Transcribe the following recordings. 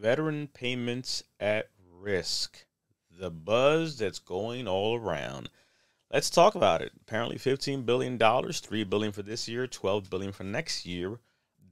Veteran payments at risk. The buzz that's going all around. Let's talk about it. Apparently $15 billion, 3 billion for this year, 12 billion for next year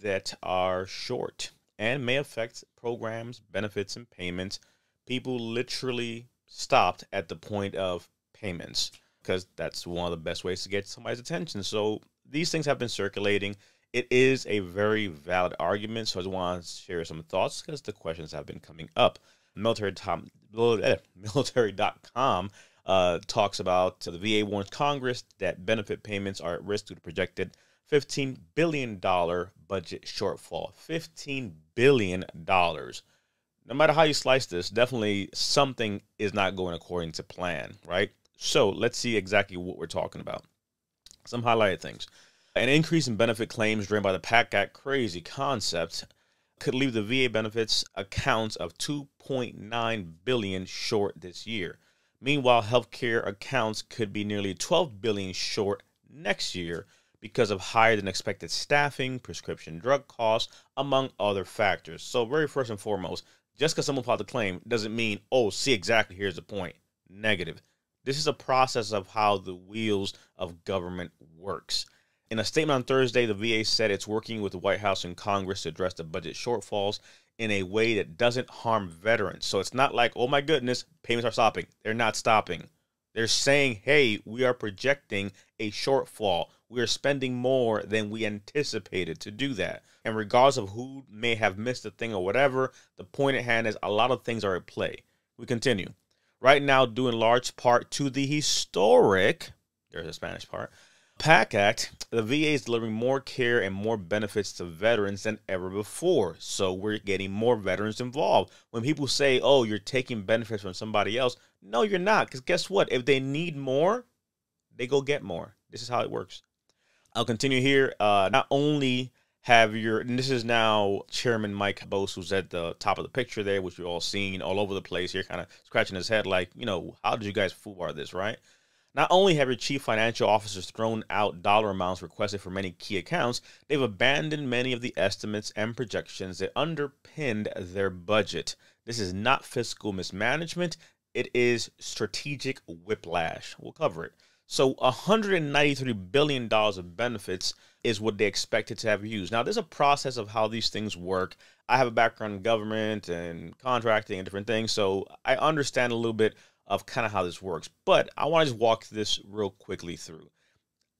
that are short and may affect programs, benefits, and payments. People literally stopped at the point of payments because that's one of the best ways to get somebody's attention. So these things have been circulating. It is a very valid argument. So I just want to share some thoughts because the questions have been coming up. Military Tom, military.com uh, talks about the VA warns Congress that benefit payments are at risk due to projected $15 billion budget shortfall. $15 billion. No matter how you slice this, definitely something is not going according to plan, right? So let's see exactly what we're talking about. Some highlighted things. An increase in benefit claims driven by the PACT Act crazy concept could leave the VA benefits accounts of 2.9 billion short this year. Meanwhile, healthcare accounts could be nearly 12 billion short next year because of higher than expected staffing, prescription drug costs, among other factors. So, very first and foremost, just because someone filed a claim doesn't mean, oh, see exactly, here's the point. Negative. This is a process of how the wheels of government works. In a statement on Thursday, the VA said it's working with the White House and Congress to address the budget shortfalls in a way that doesn't harm veterans. So it's not like, oh my goodness, payments are stopping. They're not stopping. They're saying, hey, we are projecting a shortfall. We are spending more than we anticipated to do that. And regardless of who may have missed a thing or whatever, the point at hand is a lot of things are at play. We continue right now due in large part to the historic, there's a Spanish part, PACT Act, the VA is delivering more care and more benefits to veterans than ever before. So we're getting more veterans involved. When people say, oh, you're taking benefits from somebody else, no, you're not. Because guess what? If they need more, they go get more. This is how it works. I'll continue here. Uh, not only have your and this is now chairman Mike Bost who's at the top of the picture there which we've all seen all over the place here kind of scratching his head like you know how did you guys fool this right not only have your chief financial officers thrown out dollar amounts requested for many key accounts they've abandoned many of the estimates and projections that underpinned their budget this is not fiscal mismanagement it is strategic whiplash we'll cover it so $193 billion of benefits is what they expected to have used. Now, there's a process of how these things work. I have a background in government and contracting and different things, so I understand a little bit of kind of how this works. But I want to just walk this real quickly through.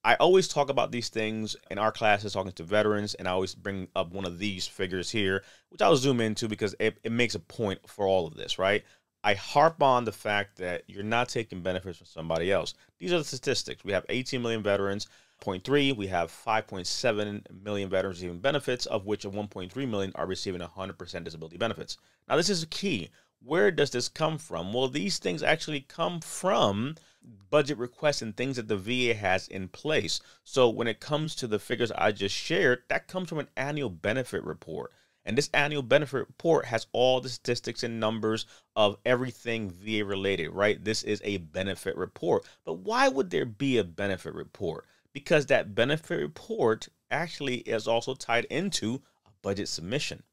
I always talk about these things in our classes, talking to veterans, and I always bring up one of these figures here, which I'll zoom into because it, it makes a point for all of this, right? I harp on the fact that you're not taking benefits from somebody else. These are the statistics. We have 18 million veterans. Point three, we have 5.7 million veterans receiving benefits, of which 1.3 million are receiving 100% disability benefits. Now, this is a key. Where does this come from? Well, these things actually come from budget requests and things that the VA has in place. So, when it comes to the figures I just shared, that comes from an annual benefit report. And this annual benefit report has all the statistics and numbers of everything VA related, right? This is a benefit report. But why would there be a benefit report? Because that benefit report actually is also tied into a budget submission.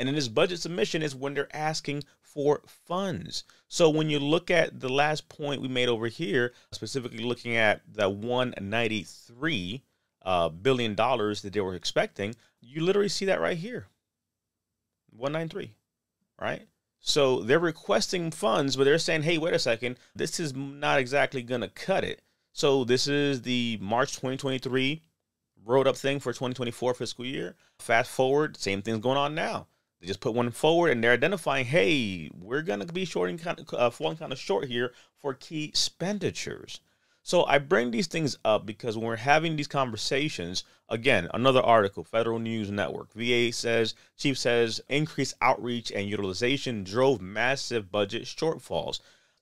And in this budget submission is when they're asking for funds. So when you look at the last point we made over here, specifically looking at the 193 uh, billion dollars that they were expecting, you literally see that right here. 193, right? So they're requesting funds, but they're saying, hey, wait a second, this is not exactly going to cut it. So this is the March 2023 road up thing for 2024 fiscal year. Fast forward, same thing's going on now. They just put one forward and they're identifying, hey, we're going to be shorting kind of, uh, falling kind of short here for key expenditures. So I bring these things up because when we're having these conversations, again, another article, Federal News Network, VA says, chief says, increased outreach and utilization drove massive budget shortfalls.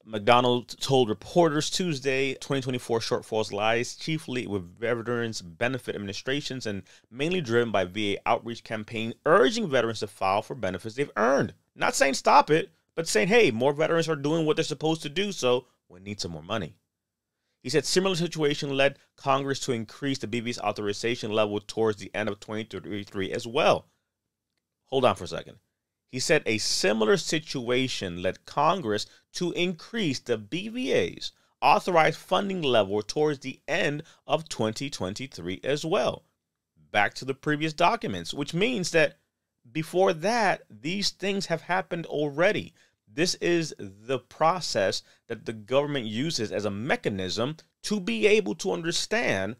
McDonough told reporters Tuesday 2024 shortfalls lies chiefly with Veterans Benefit Administrations and mainly driven by VA outreach campaign urging veterans to file for benefits they've earned. Not saying stop it, but saying, hey, more veterans are doing what they're supposed to do, so we need some more money. He said similar situation led Congress to increase the BV's authorization level towards the end of 2033 as well. Hold on for a second. He said a similar situation led Congress to increase the BVA's authorized funding level towards the end of 2023 as well. Back to the previous documents, which means that before that, these things have happened already. This is the process that the government uses as a mechanism to be able to understand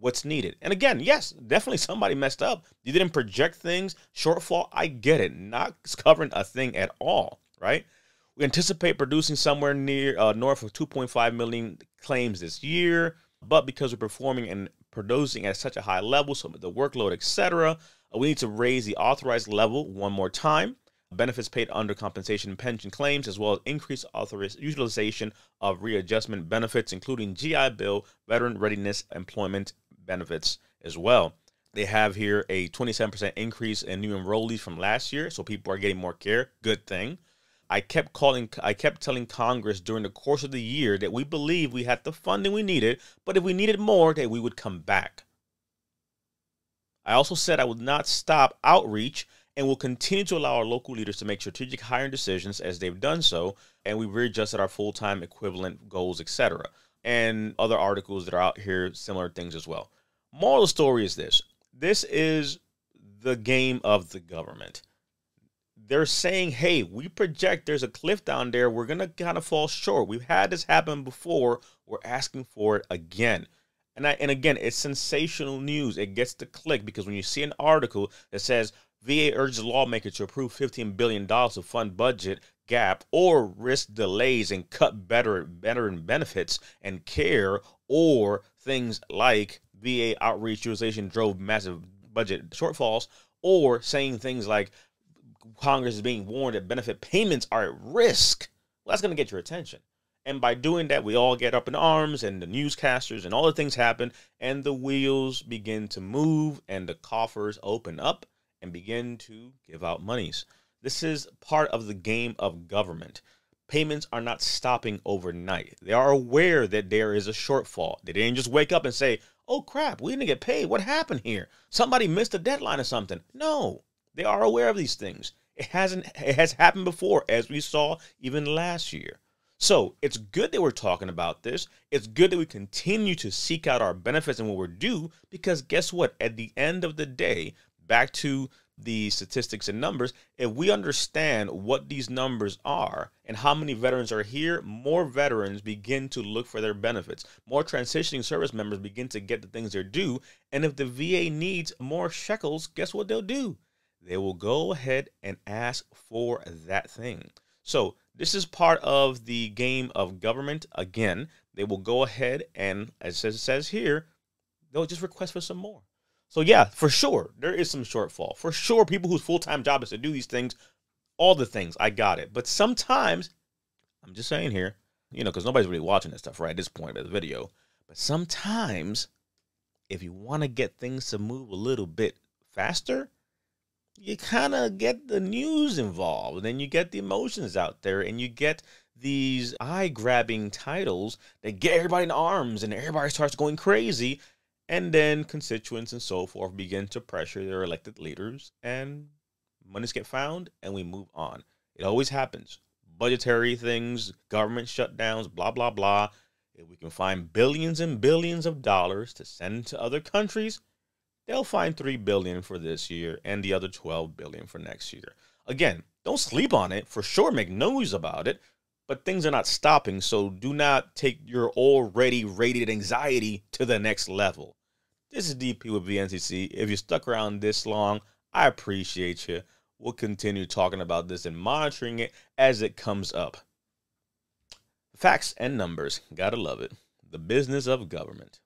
what's needed. And again, yes, definitely somebody messed up. You didn't project things, shortfall. I get it. Not covering a thing at all, right? We anticipate producing somewhere near uh, north of 2.5 million claims this year, but because we're performing and producing at such a high level, so the workload, etc., uh, we need to raise the authorized level one more time. Benefits paid under compensation and pension claims, as well as increased authorized utilization of readjustment benefits, including GI Bill, veteran readiness employment benefits as well. They have here a 27% increase in new enrollees from last year, so people are getting more care. Good thing. I kept calling, I kept telling Congress during the course of the year that we believe we had the funding we needed, but if we needed more, that we would come back. I also said I would not stop outreach and will continue to allow our local leaders to make strategic hiring decisions as they've done so, and we readjusted our full-time equivalent goals, etc. And other articles that are out here, similar things as well. Moral of the story is this this is the game of the government. They're saying, hey, we project there's a cliff down there. We're going to kind of fall short. We've had this happen before. We're asking for it again. And, I, and again, it's sensational news. It gets the click because when you see an article that says VA urges lawmakers to approve $15 billion to fund budget gap or risk delays and cut better veteran benefits and care or things like VA outreach utilization drove massive budget shortfalls, or saying things like Congress is being warned that benefit payments are at risk. Well, that's going to get your attention. And by doing that, we all get up in arms, and the newscasters and all the things happen, and the wheels begin to move, and the coffers open up and begin to give out monies. This is part of the game of government payments are not stopping overnight. They are aware that there is a shortfall. They didn't just wake up and say, oh crap, we didn't get paid. What happened here? Somebody missed a deadline or something. No, they are aware of these things. It hasn't it has happened before, as we saw even last year. So it's good that we're talking about this. It's good that we continue to seek out our benefits and what we're due, because guess what? At the end of the day, back to the statistics and numbers, if we understand what these numbers are and how many veterans are here, more veterans begin to look for their benefits. More transitioning service members begin to get the things they're due. And if the VA needs more shekels, guess what they'll do? They will go ahead and ask for that thing. So this is part of the game of government. Again, they will go ahead and, as it says here, they'll just request for some more. So yeah, for sure, there is some shortfall. For sure, people whose full-time job is to do these things, all the things, I got it. But sometimes, I'm just saying here, you know, because nobody's really watching this stuff right at this point of the video. But sometimes, if you want to get things to move a little bit faster, you kind of get the news involved. And then you get the emotions out there and you get these eye grabbing titles that get everybody in arms and everybody starts going crazy. And then constituents and so forth begin to pressure their elected leaders, and monies get found, and we move on. It always happens. Budgetary things, government shutdowns, blah, blah, blah. If we can find billions and billions of dollars to send to other countries, they'll find 3 billion for this year and the other 12 billion for next year. Again, don't sleep on it. For sure, make noise about it. But things are not stopping, so do not take your already rated anxiety to the next level. This is DP with VNCC. If you stuck around this long, I appreciate you. We'll continue talking about this and monitoring it as it comes up. Facts and numbers. Gotta love it. The business of government.